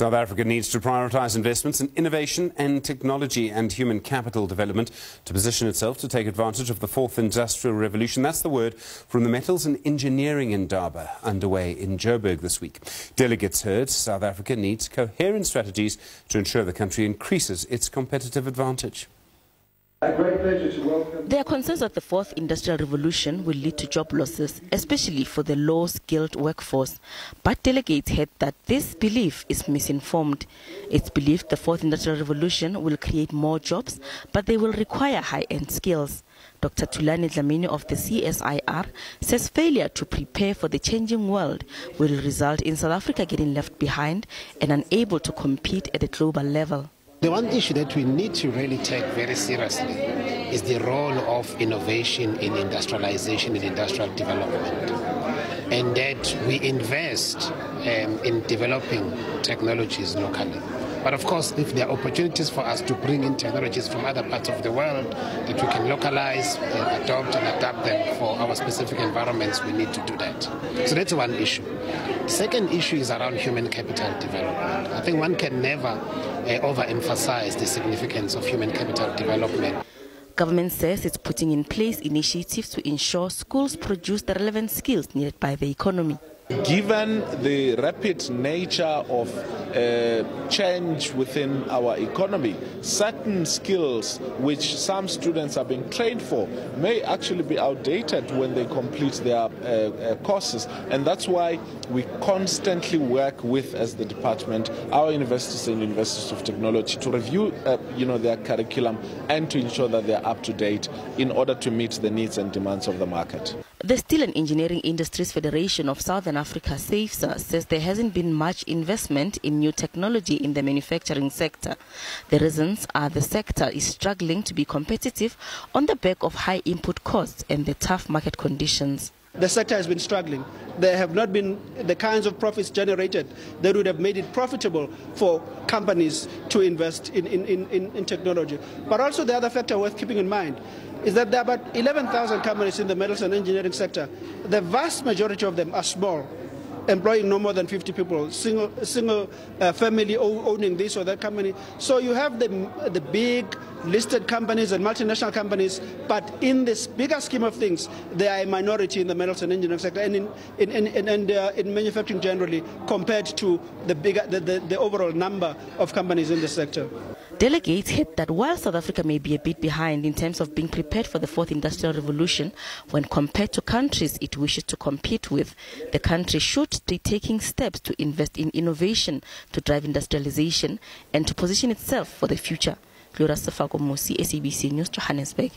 South Africa needs to prioritise investments in innovation and technology and human capital development to position itself to take advantage of the fourth industrial revolution. That's the word from the Metals and Engineering in Indaba underway in Joburg this week. Delegates heard South Africa needs coherent strategies to ensure the country increases its competitive advantage. There are concerns that the fourth industrial revolution will lead to job losses, especially for the low-skilled workforce. But delegates heard that this belief is misinformed. It's believed the fourth industrial revolution will create more jobs, but they will require high-end skills. Dr. Thulani Dlamini of the CSIR says failure to prepare for the changing world will result in South Africa getting left behind and unable to compete at a global level. The one issue that we need to really take very seriously is the role of innovation in industrialization and industrial development. And that we invest um, in developing technologies locally. But of course, if there are opportunities for us to bring in technologies from other parts of the world that we can localize, and adopt and adapt them for our specific environments, we need to do that. So that's one issue. Second issue is around human capital development. I think one can never uh, overemphasize the significance of human capital development. Government says it's putting in place initiatives to ensure schools produce the relevant skills needed by the economy. Given the rapid nature of uh, change within our economy, certain skills which some students are being trained for may actually be outdated when they complete their uh, uh, courses. And that's why we constantly work with, as the department, our universities and universities of technology to review uh, you know, their curriculum and to ensure that they're up to date in order to meet the needs and demands of the market. The Steel and Engineering Industries Federation of Southern Africa, SEIFSA, says there hasn't been much investment in new technology in the manufacturing sector. The reasons are the sector is struggling to be competitive on the back of high input costs and the tough market conditions. The sector has been struggling. There have not been the kinds of profits generated that would have made it profitable for companies to invest in, in, in, in technology. But also the other factor worth keeping in mind is that there are about 11,000 companies in the metals and engineering sector. The vast majority of them are small, employing no more than 50 people, single, single uh, family owning this or that company. So you have the, the big listed companies and multinational companies, but in this bigger scheme of things, they are a minority in the metals and engineering sector and in, in, in, in, uh, in manufacturing generally compared to the, bigger, the, the, the overall number of companies in the sector. Delegates hit that while South Africa may be a bit behind in terms of being prepared for the fourth industrial revolution, when compared to countries it wishes to compete with, the country should be taking steps to invest in innovation to drive industrialization and to position itself for the future. Gloria Sefako Mosi, SABC News, Johannesburg.